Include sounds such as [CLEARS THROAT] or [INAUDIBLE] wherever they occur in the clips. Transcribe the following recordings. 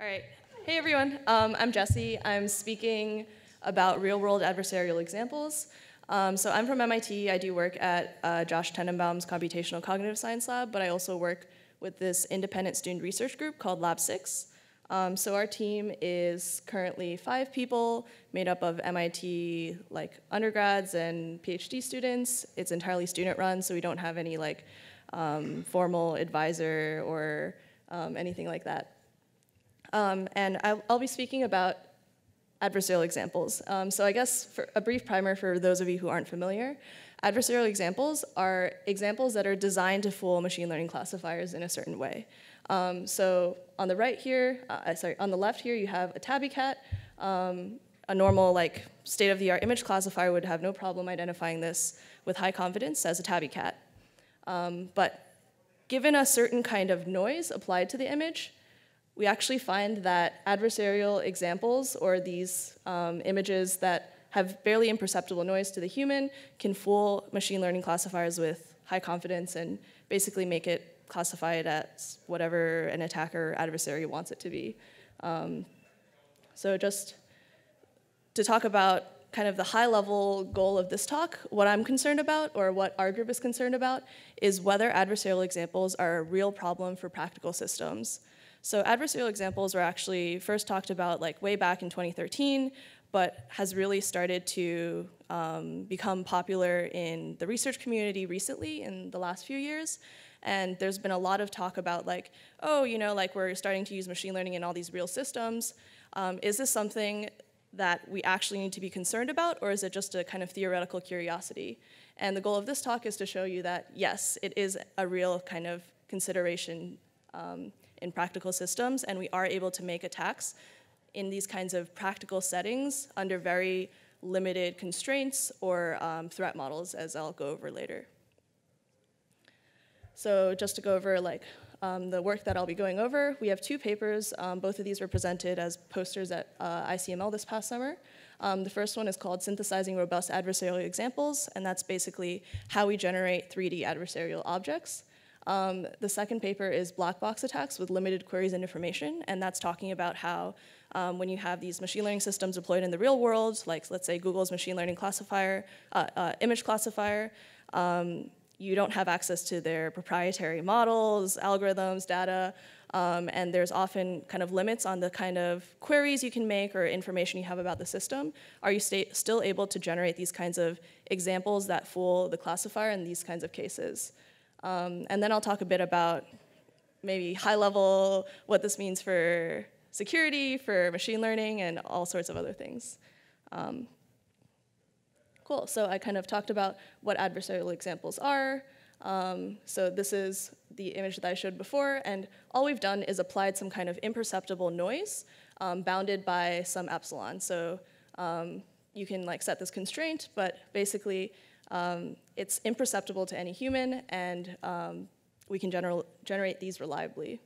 All right. Hey, everyone. Um, I'm Jessy. I'm speaking about real-world adversarial examples. Um, so I'm from MIT. I do work at uh, Josh Tenenbaum's Computational Cognitive Science Lab, but I also work with this independent student research group called Labsix. Um, so our team is currently five people, made up of MIT like undergrads and PhD students. It's entirely student run, so we don't have any like um, formal advisor or um, anything like that. Um, and I'll, I'll, be speaking about adversarial examples. Um, so I guess for a brief primer for those of you who aren't familiar, adversarial examples are examples that are designed to fool machine learning classifiers in a certain way. Um, so on the right here, uh, uh, sorry, on the left here, you have a tabby cat. Um, a normal like state-of-the-art image classifier would have no problem identifying this with high confidence as a tabby cat. Um, but given a certain kind of noise applied to the image, we actually find that adversarial examples or these um, images that have barely imperceptible noise to the human can fool machine learning classifiers with high confidence and basically make it classify it as whatever an attacker adversary wants it to be. Um, so just to talk about kind of the high level goal of this talk, what I'm concerned about, or what our group is concerned about, is whether adversarial examples are a real problem for practical systems. So adversarial examples were actually first talked about like way back in 2013, but has really started to um, become popular in the research community recently in the last few years. And there's been a lot of talk about like, oh, you know, like we're starting to use machine learning in all these real systems. Um, is this something that we actually need to be concerned about, or is it just a kind of theoretical curiosity? And the goal of this talk is to show you that, yes, it is a real kind of consideration um, in practical systems, and we are able to make attacks in these kinds of practical settings under very limited constraints or um, threat models, as I'll go over later. So just to go over like um, the work that I'll be going over. We have two papers. Um, both of these were presented as posters at uh, ICML this past summer. Um, the first one is called Synthesizing Robust Adversarial Examples, and that's basically how we generate 3D adversarial objects. Um, the second paper is Black Box Attacks with Limited Queries and Information, and that's talking about how um, when you have these machine learning systems deployed in the real world, like let's say Google's machine learning classifier, uh, uh, image classifier, um, you don't have access to their proprietary models, algorithms, data, um, and there's often kind of limits on the kind of queries you can make or information you have about the system. Are you still able to generate these kinds of examples that fool the classifier in these kinds of cases? Um, and then I'll talk a bit about maybe high level what this means for security, for machine learning, and all sorts of other things. Um, Cool, so I kind of talked about what adversarial examples are. Um, so this is the image that I showed before, and all we've done is applied some kind of imperceptible noise um, bounded by some epsilon. So um, you can like set this constraint, but basically um, it's imperceptible to any human, and um, we can general, generate these reliably.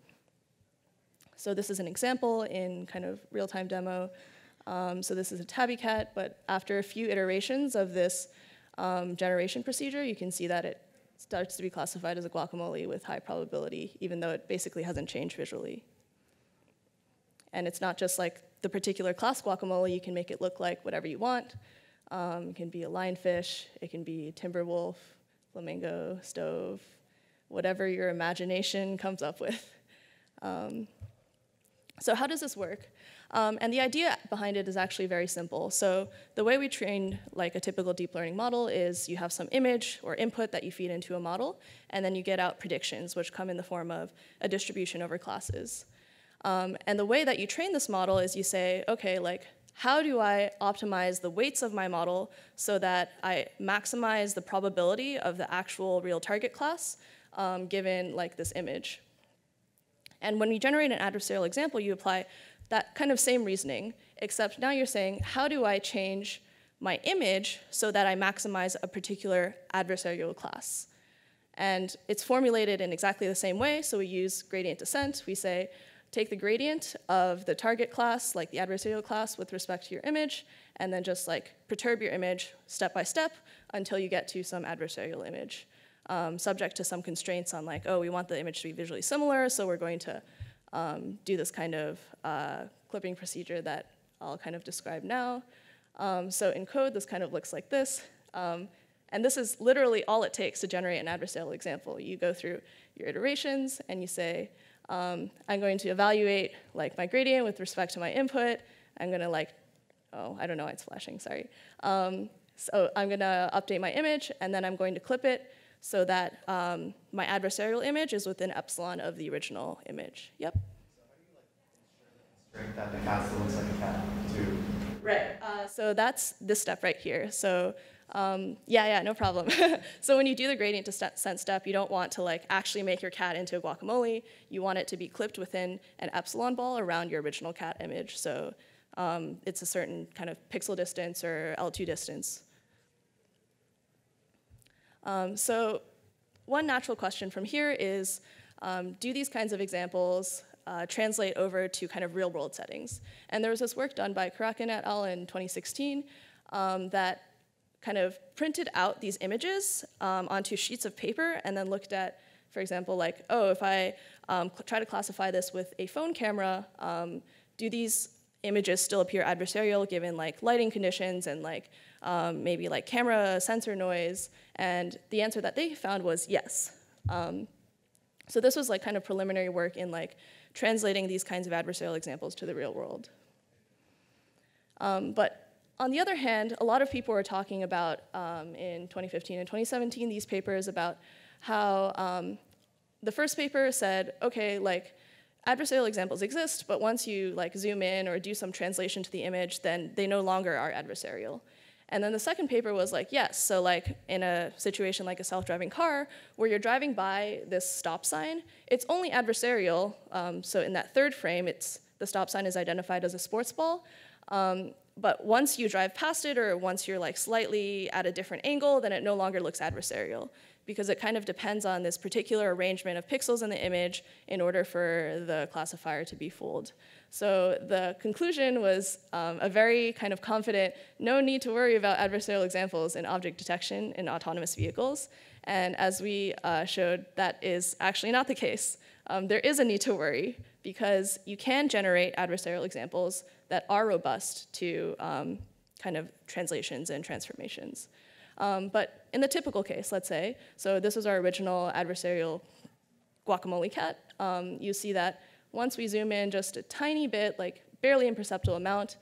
So this is an example in kind of real-time demo. Um, so this is a tabby cat, but after a few iterations of this um, generation procedure, you can see that it starts to be classified as a guacamole with high probability, even though it basically hasn't changed visually. And it's not just like the particular class guacamole, you can make it look like whatever you want. Um, it can be a lionfish, it can be timber wolf, flamingo, stove, whatever your imagination comes up with. Um, so how does this work? Um, and the idea behind it is actually very simple. So the way we train like a typical deep learning model is you have some image or input that you feed into a model, and then you get out predictions, which come in the form of a distribution over classes. Um, and the way that you train this model is you say, okay, like, how do I optimize the weights of my model so that I maximize the probability of the actual real target class um, given like this image? And when you generate an adversarial example, you apply that kind of same reasoning, except now you're saying, how do I change my image so that I maximize a particular adversarial class? And it's formulated in exactly the same way, so we use gradient descent. We say, take the gradient of the target class, like the adversarial class, with respect to your image, and then just like perturb your image step by step until you get to some adversarial image, um, subject to some constraints on like, oh, we want the image to be visually similar, so we're going to um, do this kind of uh, clipping procedure that I'll kind of describe now. Um, so in code, this kind of looks like this. Um, and this is literally all it takes to generate an adversarial example. You go through your iterations and you say, um, I'm going to evaluate like my gradient with respect to my input. I'm gonna like, oh, I don't know why it's flashing, sorry. Um, so I'm gonna update my image and then I'm going to clip it so that um, my adversarial image is within epsilon of the original image. Yep. So that the cat still looks like a cat too. Right. Uh, so that's this step right here. So um, yeah, yeah, no problem. [LAUGHS] so when you do the gradient descent step, you don't want to like actually make your cat into a guacamole. You want it to be clipped within an epsilon ball around your original cat image. So um, it's a certain kind of pixel distance or L2 distance. Um, so one natural question from here is, um, do these kinds of examples uh, translate over to kind of real world settings? And there was this work done by Kurakin et al. in 2016 um, that kind of printed out these images um, onto sheets of paper and then looked at, for example, like, oh, if I um, try to classify this with a phone camera, um, do these images still appear adversarial given like lighting conditions and like um, maybe like camera sensor noise? And the answer that they found was yes. Um, so this was like kind of preliminary work in like translating these kinds of adversarial examples to the real world. Um, but on the other hand, a lot of people were talking about um, in 2015 and 2017 these papers about how um, the first paper said, okay, like adversarial examples exist, but once you like zoom in or do some translation to the image, then they no longer are adversarial. And then the second paper was like, yes, so like in a situation like a self-driving car, where you're driving by this stop sign, it's only adversarial. Um, so in that third frame, it's the stop sign is identified as a sports ball. Um, but once you drive past it or once you're like slightly at a different angle, then it no longer looks adversarial because it kind of depends on this particular arrangement of pixels in the image in order for the classifier to be fooled. So the conclusion was um, a very kind of confident, no need to worry about adversarial examples in object detection in autonomous vehicles. And as we uh, showed, that is actually not the case. Um, there is a need to worry because you can generate adversarial examples that are robust to um, kind of translations and transformations. Um, but in the typical case, let's say, so this was our original adversarial guacamole cat, um, you see that once we zoom in just a tiny bit, like barely imperceptible amount,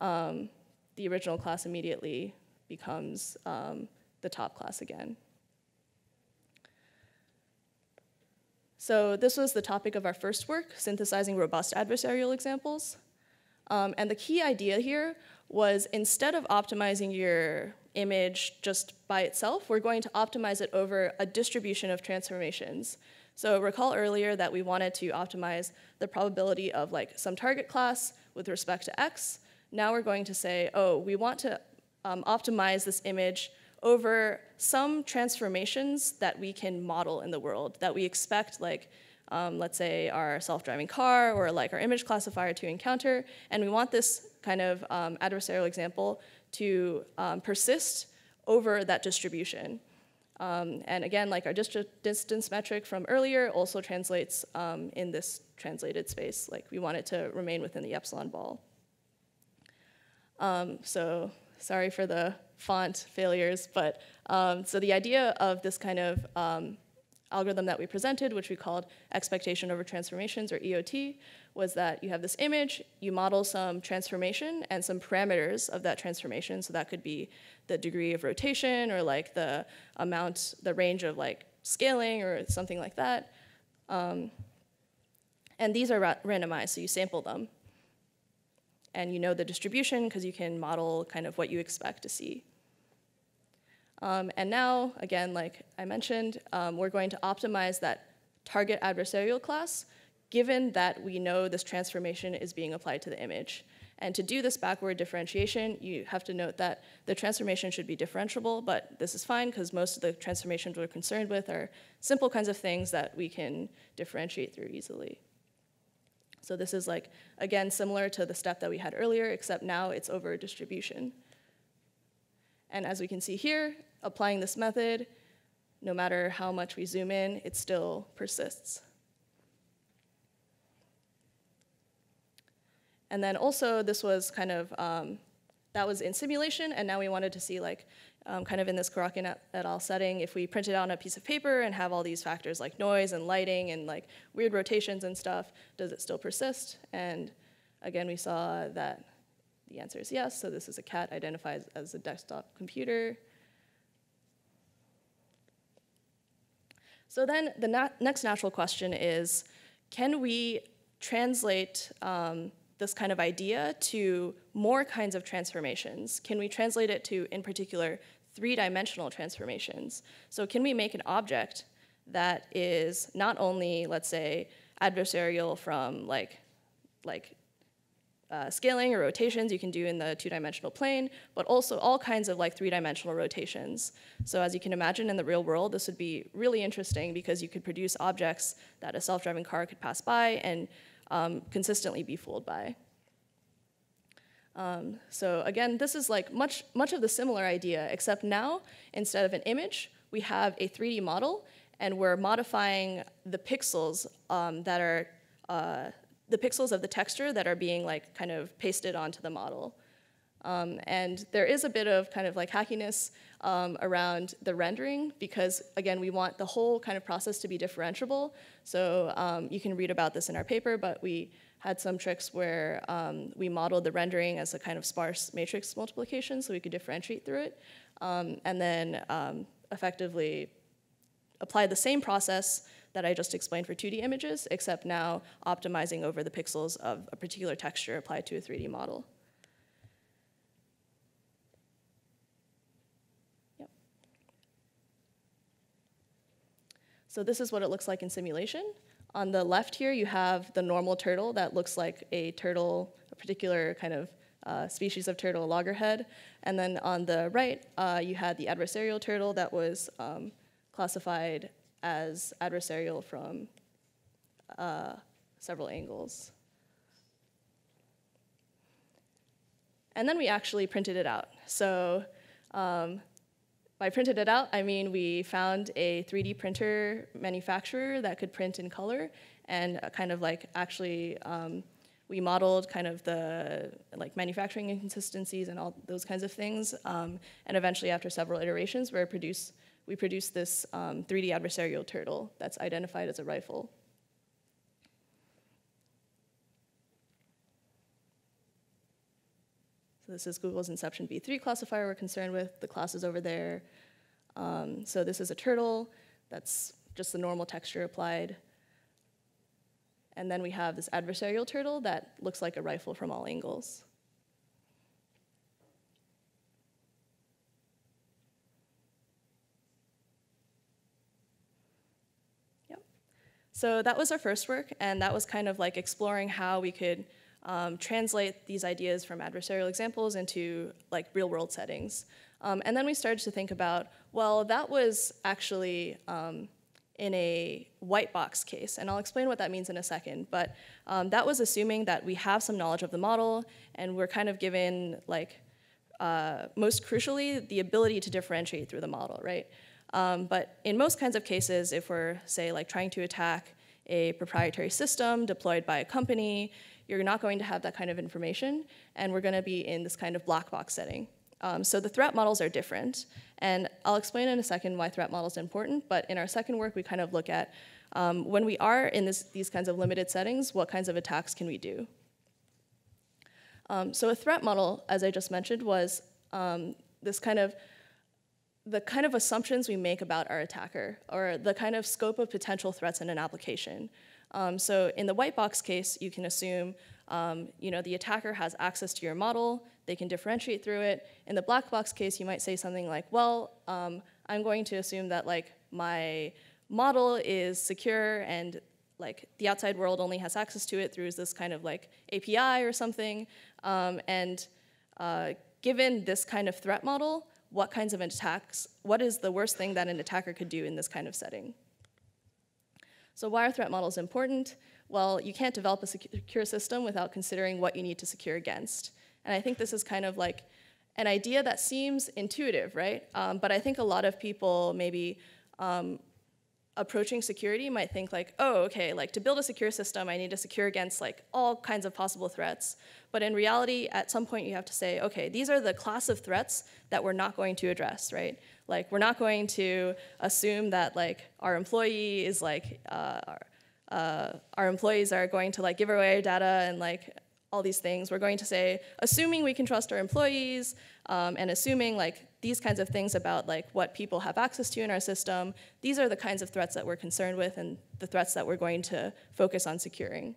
um, the original class immediately becomes um, the top class again. So this was the topic of our first work, synthesizing robust adversarial examples. Um, and the key idea here was instead of optimizing your image just by itself, we're going to optimize it over a distribution of transformations. So recall earlier that we wanted to optimize the probability of like some target class with respect to x. Now we're going to say, oh, we want to um, optimize this image over some transformations that we can model in the world that we expect like um, let's say our self-driving car or like our image classifier to encounter, and we want this kind of um, adversarial example to um, persist over that distribution. Um, and again, like our distance metric from earlier also translates um, in this translated space, like we want it to remain within the epsilon ball. Um, so sorry for the font failures, but so the idea of this kind of algorithm that we presented, which we called expectation over transformations or EOT, was that you have this image, you model some transformation and some parameters of that transformation. So that could be the degree of rotation or like the amount, the range of like scaling or something like that. Um, and these are ra randomized, so you sample them. And you know the distribution because you can model kind of what you expect to see. Um, and now, again, like I mentioned, um, we're going to optimize that target adversarial class given that we know this transformation is being applied to the image. And to do this backward differentiation, you have to note that the transformation should be differentiable, but this is fine because most of the transformations we're concerned with are simple kinds of things that we can differentiate through easily. So this is like, again, similar to the step that we had earlier, except now it's over a distribution. And as we can see here, applying this method, no matter how much we zoom in, it still persists. and then also this was kind of, um, that was in simulation, and now we wanted to see like, um, kind of in this Kurakin et al. setting, if we print it on a piece of paper and have all these factors like noise and lighting and like weird rotations and stuff, does it still persist? And again, we saw that the answer is yes, so this is a cat identified as a desktop computer. So then the next natural question is, can we translate um, this kind of idea to more kinds of transformations? Can we translate it to, in particular, three-dimensional transformations? So can we make an object that is not only, let's say, adversarial from like, like uh, scaling or rotations you can do in the two-dimensional plane, but also all kinds of like three-dimensional rotations. So as you can imagine in the real world, this would be really interesting because you could produce objects that a self-driving car could pass by and um, consistently be fooled by. Um, so again, this is like much, much of the similar idea, except now, instead of an image, we have a 3D model, and we're modifying the pixels um, that are uh, the pixels of the texture that are being like kind of pasted onto the model. Um, and there is a bit of kind of like hackiness um, around the rendering because again, we want the whole kind of process to be differentiable. So um, you can read about this in our paper, but we had some tricks where um, we modeled the rendering as a kind of sparse matrix multiplication so we could differentiate through it. Um, and then um, effectively apply the same process that I just explained for 2D images, except now optimizing over the pixels of a particular texture applied to a 3D model. Yep. So this is what it looks like in simulation. On the left here, you have the normal turtle that looks like a turtle, a particular kind of uh, species of turtle, loggerhead. And then on the right, uh, you had the adversarial turtle that was um, classified as adversarial from uh, several angles. And then we actually printed it out. So um, by printed it out, I mean we found a 3D printer manufacturer that could print in color and kind of like actually um, we modeled kind of the like manufacturing inconsistencies and all those kinds of things. Um, and eventually after several iterations, we produced we produced this um, 3D adversarial turtle that's identified as a rifle. So this is Google's Inception v3 classifier we're concerned with. The class is over there. Um, so this is a turtle. That's just the normal texture applied. And then we have this adversarial turtle that looks like a rifle from all angles. So that was our first work, and that was kind of like exploring how we could um, translate these ideas from adversarial examples into like real world settings. Um, and then we started to think about, well, that was actually um, in a white box case, and I'll explain what that means in a second, but um, that was assuming that we have some knowledge of the model, and we're kind of given like, uh, most crucially, the ability to differentiate through the model, right? Um, but in most kinds of cases, if we're, say, like trying to attack a proprietary system deployed by a company, you're not going to have that kind of information, and we're going to be in this kind of black box setting. Um, so the threat models are different, and I'll explain in a second why threat models are important, but in our second work, we kind of look at um, when we are in this, these kinds of limited settings, what kinds of attacks can we do? Um, so a threat model, as I just mentioned, was um, this kind of the kind of assumptions we make about our attacker or the kind of scope of potential threats in an application. Um, so in the white box case, you can assume um, you know, the attacker has access to your model, they can differentiate through it. In the black box case, you might say something like, well, um, I'm going to assume that like my model is secure and like the outside world only has access to it through this kind of like API or something. Um, and uh, given this kind of threat model, what kinds of attacks, what is the worst thing that an attacker could do in this kind of setting. So why are threat models important? Well, you can't develop a secure system without considering what you need to secure against. And I think this is kind of like an idea that seems intuitive, right? Um, but I think a lot of people maybe um, approaching security might think like, oh, okay, like to build a secure system, I need to secure against like all kinds of possible threats. But in reality, at some point you have to say, okay, these are the class of threats that we're not going to address, right? Like we're not going to assume that like our employee is like, uh, our, uh, our employees are going to like give away data and like all these things. We're going to say, assuming we can trust our employees, um, and assuming like these kinds of things about like what people have access to in our system, these are the kinds of threats that we're concerned with and the threats that we're going to focus on securing.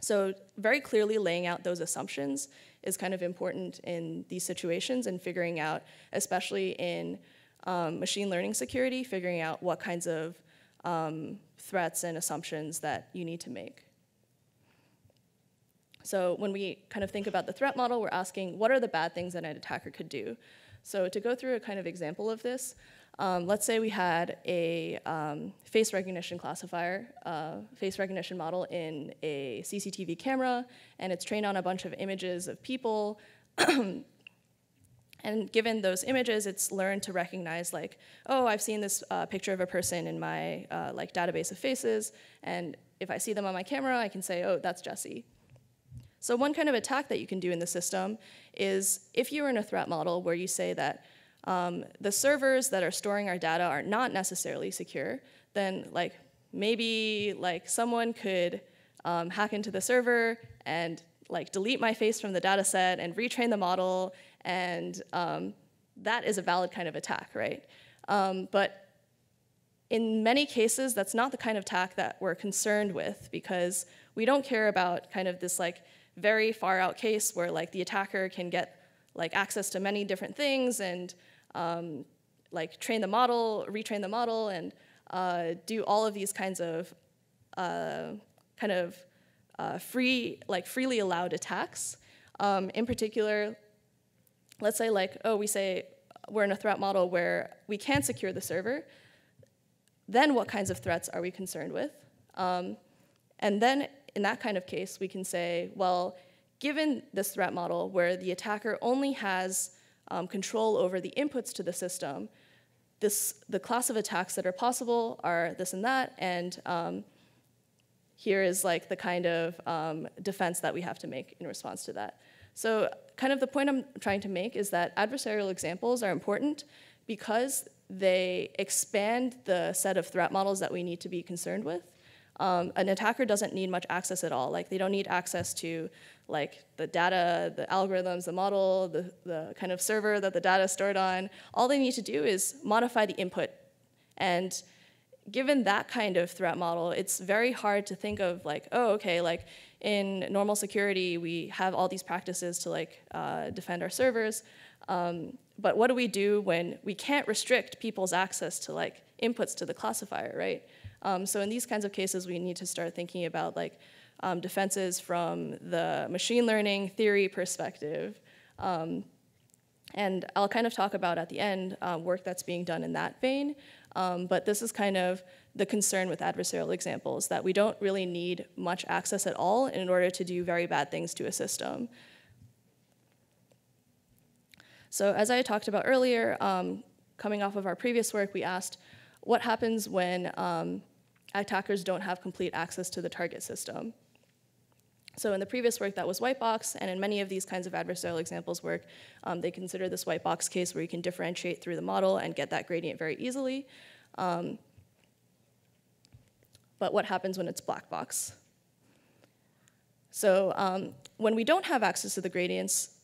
So very clearly laying out those assumptions is kind of important in these situations and figuring out, especially in um, machine learning security, figuring out what kinds of um, threats and assumptions that you need to make. So when we kind of think about the threat model, we're asking what are the bad things that an attacker could do? So to go through a kind of example of this, um, let's say we had a um, face recognition classifier, uh, face recognition model in a CCTV camera, and it's trained on a bunch of images of people. [CLEARS THROAT] and given those images, it's learned to recognize like, oh, I've seen this uh, picture of a person in my uh, like database of faces, and if I see them on my camera, I can say, oh, that's Jessy. So one kind of attack that you can do in the system is if you're in a threat model where you say that um, the servers that are storing our data are not necessarily secure, then like maybe like someone could um, hack into the server and like delete my face from the data set and retrain the model, and um, that is a valid kind of attack, right? Um, but in many cases, that's not the kind of attack that we're concerned with because we don't care about kind of this like very far out case where like the attacker can get like access to many different things and um, like train the model, retrain the model, and uh, do all of these kinds of uh, kind of uh, free, like freely allowed attacks. Um, in particular, let's say like, oh, we say we're in a threat model where we can secure the server. Then what kinds of threats are we concerned with? Um, and then in that kind of case, we can say, well, given this threat model where the attacker only has um, control over the inputs to the system, this, the class of attacks that are possible are this and that, and um, here is like the kind of um, defense that we have to make in response to that. So kind of the point I'm trying to make is that adversarial examples are important because they expand the set of threat models that we need to be concerned with. Um, an attacker doesn't need much access at all. Like they don't need access to like the data, the algorithms, the model, the, the kind of server that the data is stored on. All they need to do is modify the input. And given that kind of threat model, it's very hard to think of like, oh, okay, like in normal security, we have all these practices to like uh, defend our servers. Um, but what do we do when we can't restrict people's access to like inputs to the classifier, right? Um, so in these kinds of cases, we need to start thinking about like um, defenses from the machine learning theory perspective. Um, and I'll kind of talk about at the end uh, work that's being done in that vein. Um, but this is kind of the concern with adversarial examples, that we don't really need much access at all in order to do very bad things to a system. So as I talked about earlier, um, coming off of our previous work, we asked what happens when um, attackers don't have complete access to the target system. So in the previous work, that was white box, and in many of these kinds of adversarial examples work, um, they consider this white box case where you can differentiate through the model and get that gradient very easily. Um, but what happens when it's black box? So um, when we don't have access to the gradients,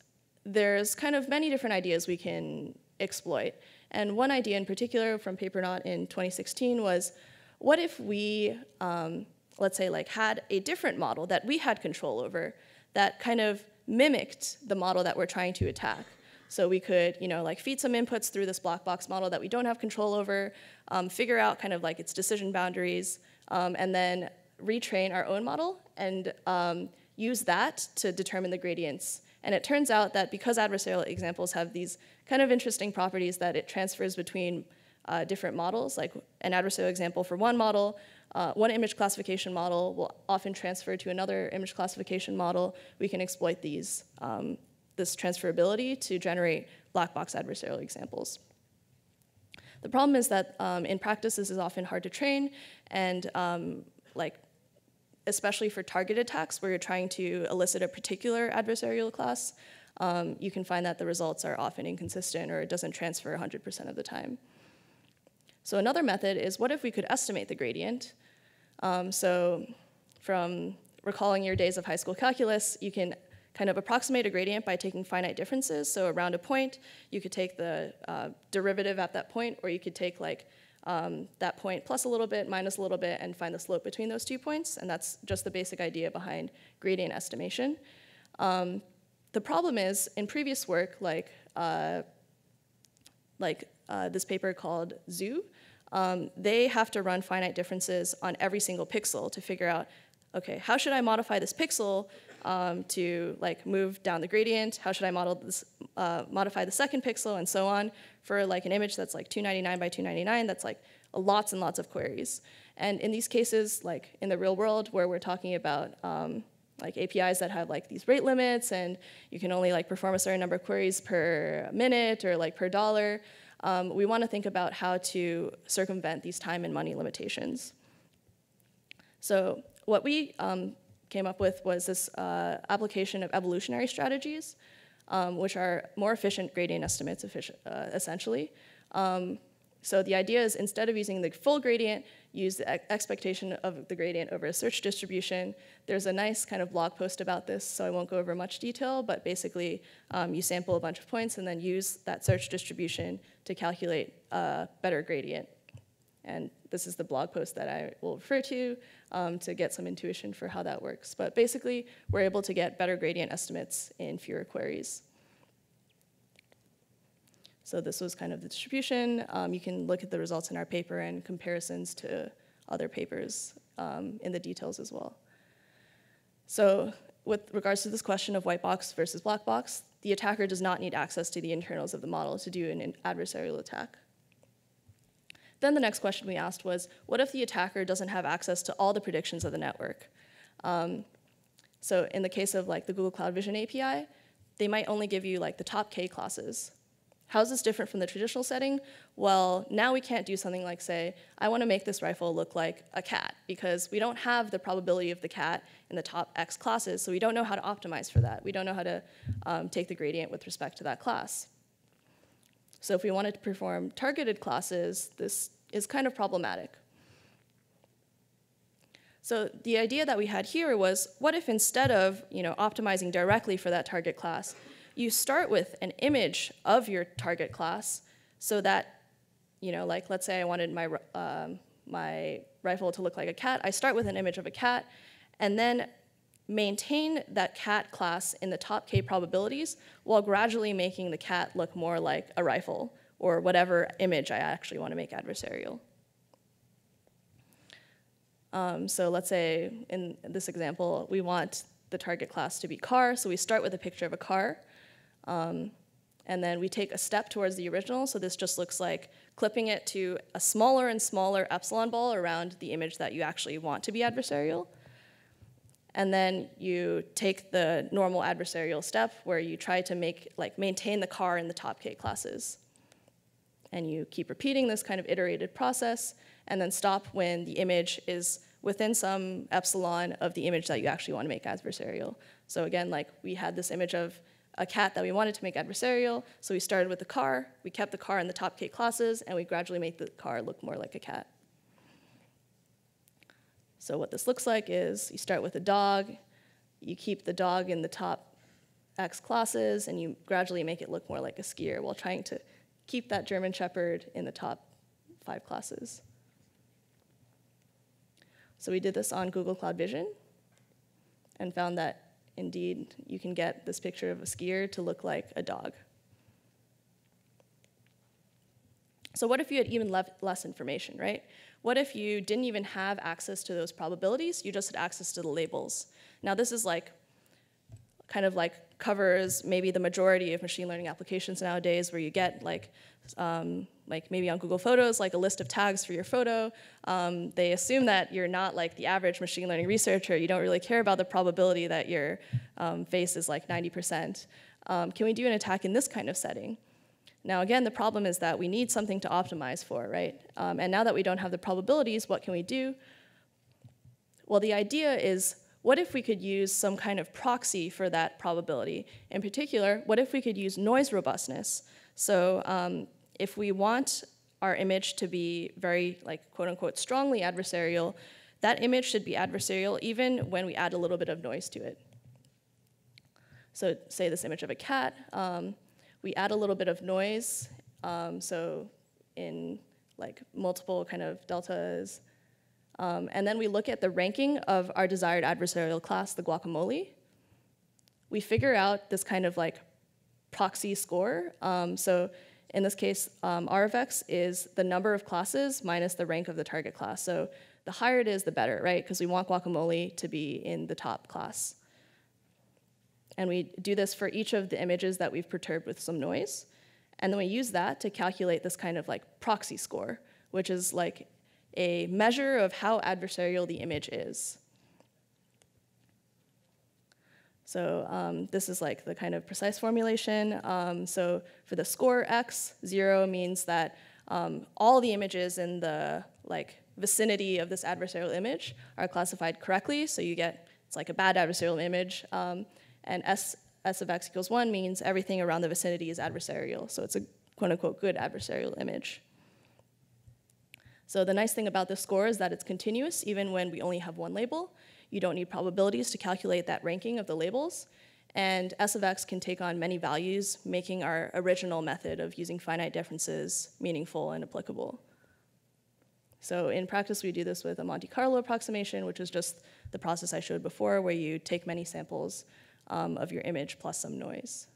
there's kind of many different ideas we can exploit. And one idea in particular from Papernot in 2016 was, what if we, um, let's say, like had a different model that we had control over that kind of mimicked the model that we're trying to attack? So we could, you know, like feed some inputs through this black box model that we don't have control over, um, figure out kind of like its decision boundaries, um, and then retrain our own model and um, use that to determine the gradients. And it turns out that because adversarial examples have these kind of interesting properties that it transfers between uh, different models, like an adversarial example for one model, uh, one image classification model will often transfer to another image classification model. We can exploit these, um, this transferability to generate black box adversarial examples. The problem is that um, in practice, this is often hard to train, and um, like especially for targeted attacks where you're trying to elicit a particular adversarial class, um, you can find that the results are often inconsistent or it doesn't transfer 100% of the time. So another method is what if we could estimate the gradient? Um, so from recalling your days of high school calculus, you can kind of approximate a gradient by taking finite differences. So around a point, you could take the uh, derivative at that point, or you could take like um, that point plus a little bit, minus a little bit, and find the slope between those two points. And that's just the basic idea behind gradient estimation. Um, the problem is, in previous work, like, uh, like uh, this paper called Zoo. um, they have to run finite differences on every single pixel to figure out, okay, how should I modify this pixel um, to like move down the gradient? How should I model this, uh, modify the second pixel and so on for like an image that's like 299 by 299? That's like lots and lots of queries. And in these cases, like in the real world where we're talking about um, like APIs that have like these rate limits and you can only like perform a certain number of queries per minute or like per dollar, um, we want to think about how to circumvent these time and money limitations. So what we um, came up with was this uh, application of evolutionary strategies, um, which are more efficient gradient estimates, efficient, uh, essentially. Um, so the idea is instead of using the full gradient, use the expectation of the gradient over a search distribution. There's a nice kind of blog post about this, so I won't go over much detail, but basically um, you sample a bunch of points and then use that search distribution to calculate a better gradient. And this is the blog post that I will refer to um, to get some intuition for how that works. But basically, we're able to get better gradient estimates in fewer queries. So this was kind of the distribution. Um, you can look at the results in our paper and comparisons to other papers um, in the details as well. So with regards to this question of white box versus black box, the attacker does not need access to the internals of the model to do an adversarial attack. Then the next question we asked was, what if the attacker doesn't have access to all the predictions of the network? Um, so in the case of like the Google Cloud Vision API, they might only give you like the top K classes. How is this different from the traditional setting? Well, now we can't do something like say, I want to make this rifle look like a cat, because we don't have the probability of the cat in the top X classes, so we don't know how to optimize for that. We don't know how to um, take the gradient with respect to that class. So if we wanted to perform targeted classes, this is kind of problematic. So the idea that we had here was, what if instead of you know, optimizing directly for that target class, you start with an image of your target class so that, you know, like let's say I wanted my, um, my rifle to look like a cat. I start with an image of a cat and then maintain that cat class in the top K probabilities while gradually making the cat look more like a rifle or whatever image I actually want to make adversarial. Um, so let's say in this example, we want the target class to be car, so we start with a picture of a car. Um, and then we take a step towards the original, so this just looks like clipping it to a smaller and smaller epsilon ball around the image that you actually want to be adversarial. And then you take the normal adversarial step where you try to make, like, maintain the car in the top K classes. And you keep repeating this kind of iterated process, and then stop when the image is within some epsilon of the image that you actually want to make adversarial. So again, like we had this image of a cat that we wanted to make adversarial. So we started with the car, we kept the car in the top K classes, and we gradually made the car look more like a cat. So what this looks like is you start with a dog, you keep the dog in the top X classes, and you gradually make it look more like a skier while trying to keep that German Shepherd in the top five classes. So we did this on Google Cloud Vision and found that indeed you can get this picture of a skier to look like a dog. So what if you had even less information, right? What if you didn't even have access to those probabilities, you just had access to the labels? Now this is like, kind of like covers maybe the majority of machine learning applications nowadays where you get like um, like maybe on Google Photos, like a list of tags for your photo. Um, they assume that you're not like the average machine learning researcher. You don't really care about the probability that your um, face is like 90%. Um, can we do an attack in this kind of setting? Now, again, the problem is that we need something to optimize for, right? Um, and now that we don't have the probabilities, what can we do? Well, the idea is what if we could use some kind of proxy for that probability? In particular, what if we could use noise robustness? So um, if we want our image to be very, like, quote unquote, strongly adversarial, that image should be adversarial even when we add a little bit of noise to it. So say this image of a cat, um, we add a little bit of noise, um, so in like multiple kind of deltas, um, and then we look at the ranking of our desired adversarial class, the guacamole. We figure out this kind of like proxy score. Um, so in this case, um, R of x is the number of classes minus the rank of the target class. So the higher it is, the better, right? Because we want guacamole to be in the top class. And we do this for each of the images that we've perturbed with some noise. And then we use that to calculate this kind of like proxy score, which is like a measure of how adversarial the image is. So um, this is like the kind of precise formulation. Um, so for the score x, zero means that um, all the images in the like vicinity of this adversarial image are classified correctly. So you get, it's like a bad adversarial image. Um, and s, s of x equals one means everything around the vicinity is adversarial. So it's a quote unquote good adversarial image. So the nice thing about this score is that it's continuous even when we only have one label. You don't need probabilities to calculate that ranking of the labels. And S of x can take on many values, making our original method of using finite differences meaningful and applicable. So in practice, we do this with a Monte Carlo approximation, which is just the process I showed before, where you take many samples um, of your image plus some noise.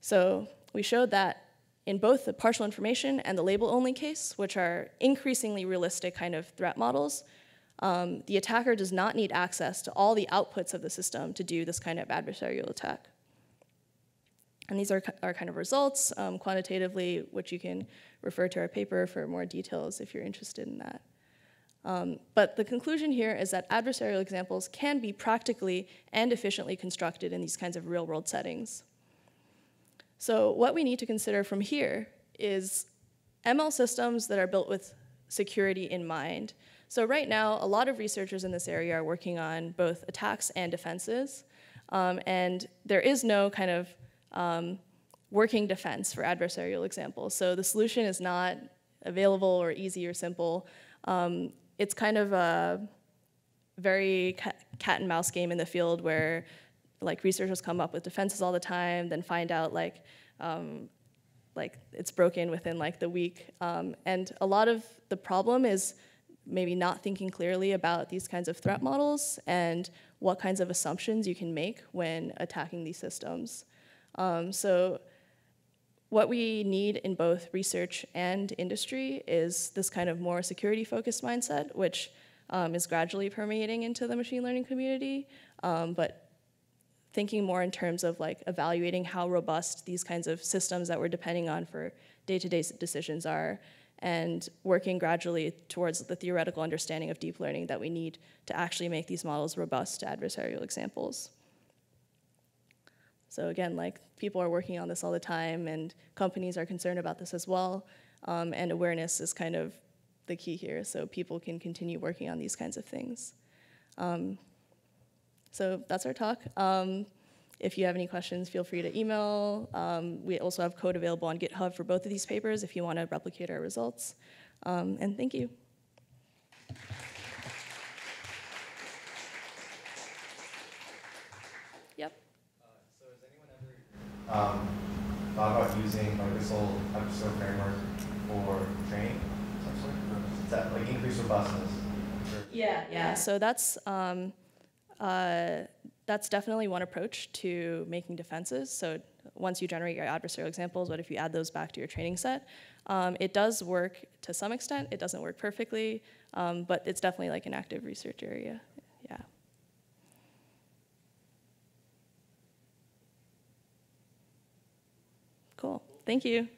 So we showed that in both the partial information and the label only case, which are increasingly realistic kind of threat models, um, the attacker does not need access to all the outputs of the system to do this kind of adversarial attack. And these are our kind of results um, quantitatively, which you can refer to our paper for more details if you're interested in that. Um, but the conclusion here is that adversarial examples can be practically and efficiently constructed in these kinds of real world settings. So what we need to consider from here is ML systems that are built with security in mind. So right now, a lot of researchers in this area are working on both attacks and defenses. Um, and there is no kind of um, working defense for adversarial examples. So the solution is not available or easy or simple. Um, it's kind of a very cat and mouse game in the field where like researchers come up with defenses all the time, then find out like um, like it's broken within like the week. Um, and a lot of the problem is maybe not thinking clearly about these kinds of threat models and what kinds of assumptions you can make when attacking these systems. Um, so what we need in both research and industry is this kind of more security focused mindset, which um, is gradually permeating into the machine learning community, um, but thinking more in terms of like evaluating how robust these kinds of systems that we're depending on for day-to-day decisions are and working gradually towards the theoretical understanding of deep learning that we need to actually make these models robust to adversarial examples. So again, like people are working on this all the time and companies are concerned about this as well. Um, and awareness is kind of the key here so people can continue working on these kinds of things. Um, so that's our talk. Um, if you have any questions, feel free to email. Um, we also have code available on GitHub for both of these papers if you want to replicate our results. Um, and thank you. Yep. Uh, so has anyone ever um, thought about using like this whole episode framework for training? Is that like increase robustness? Yeah, yeah. So that's um, uh, that's definitely one approach to making defenses. So once you generate your adversarial examples, what if you add those back to your training set? Um, it does work to some extent. It doesn't work perfectly, um, but it's definitely like an active research area. Yeah. Cool. Thank you.